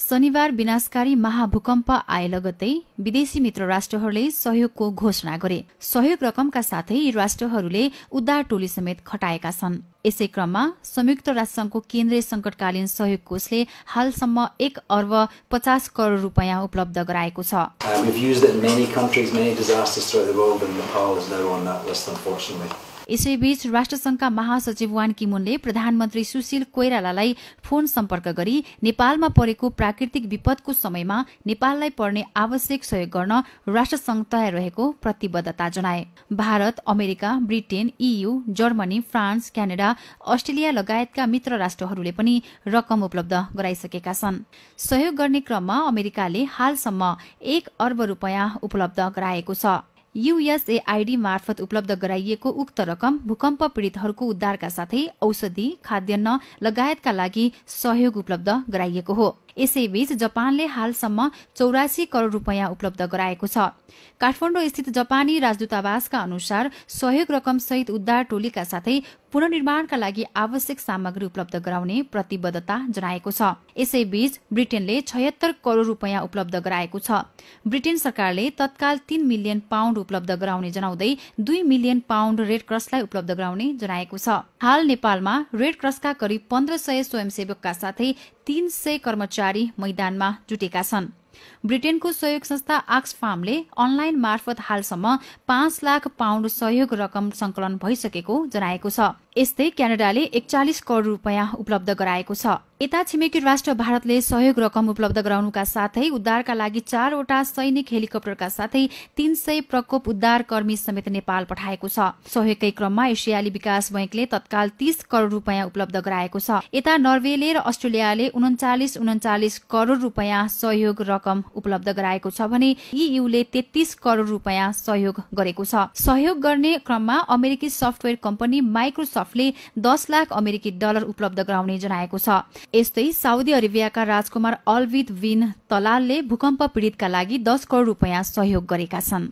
शनिबार विनाशकारी महाभूकम्प आए लगत्तै विदेशी मित्र राष्ट्रहरूले सहयोगको घोषणा गरे। सहयोग रकमका साथै राष्ट्रहरूले उद्धार टोली समेत खटाएका छन्। यसै क्रममा संयुक्त राष्ट्रसंघको केन्द्रीय संकटकालीन सहयोग कोषले हालसम्म एक अर्ब पचास करोड़ रूपियाँ उपलब्ध गराएको छ unfortunately. यसैबीच राष्ट्रसंघका महासचिव वान किमुनले प्रधानमन्त्री सुशील कोइरालालाई फोन सम्पर्क गरी नेपालमा परेको प्राकृतिक विपदको समयमा नेपाललाई पर्ने आवश्यक सहयोग गर्न राष्ट्रसंघ तयार रहेको प्रतिबद्धता जनाए Bharat America Britain EU Germany France Canada Australia लगायतका मित्र राष्ट्रहरूले पनि रकम उपलब्ध गराइसकेका छन्। सहयोग गर्ने क्रममा अमेरिकाले हालसम्म एक अर्ब रूपियाँ उपलब्ध गराएको छ। युएसएआईडी मार्फत उपलब्ध गराइएको उक्त रकम भूकम्प पीड़ितहरूको उद्धारका साथै औषधि खाद्यान्न लगायतका लागि सहयोग उपलब्ध गराइएको हो। यसैबीच जापानले हालसम्म चौरासी करोड़ रूपियाँ उपलब्ध गराएको छ। काठमाडौँ स्थित जापानी राजदूतावासका अनुसार सहयोग रकम सहित उद्धार टोलीका साथै पुनर्निर्माणका लागि आवश्यक सामग्री उपलब्ध गराउने प्रतिबद्धता जनाएको छ। यसैबीच ब्रिटेनले छयत्तर करोड़ रूपियाँ उपलब्ध गराएको छ। ब्रिटेन सरकारले तत्काल तीन मिलियन पाउण्ड उपलब्ध गराउने जनाउँदै दुई मिलियन पाउण्ड रेड क्रसलाई उपलब्ध गराउने जनाएको छ। हाल नेपालमा रेड क्रसका करिब पन्ध्र सय स्वयंसेवकका साथै तीन सय कर्मचारी मैदानमा जुटेका छन्। ब्रिटेनको सहयोग संस्था आक्सफार्मले अनलाइन मार्फत हालसम्म पाँच लाख पाउण्ड सहयोग रकम संकलन भइसकेको जनाएको छ। यस्तै क्यानाडाले एकचालिस करोड़ रूपियाँ उपलब्ध गराएको छ। यता छिमेकी राष्ट्र भारतले सहयोग रकम उपलब्ध गराउनुका साथै उद्धारका लागि चारवटा सैनिक हेलिकप्टरका साथै तीन सय प्रकोप उद्धार कर्मी समेत नेपाल पठाएको छ। सहयोगकै क्रममा एसियाली विकास बैंकले तत्काल तीस करोड़ रूपियाँ उपलब्ध गराएको छ। यता नर्वेले र अस्ट्रेलियाले उन्चालिस उन्चालिस करोड़ रूपियाँ सहयोग रकम उपलब्ध गराएको छ भने इयूले तेत्तीस करोड़ रूपियाँ सहयोग गरेको छ। सहयोग गर्ने क्रममा अमेरिकी सफ्टवेयर कम्पनी माइक्रोसफ्टले दस लाख अमेरिकी डलर उपलब्ध गराउने जनाएको छ। यस्तै साउदी अरेबियाका राजकुमार अलविद बिन तलालले भूकम्प पीड़ितका लागि दस करोड़ रूपियाँ सहयोग गरेका छन्।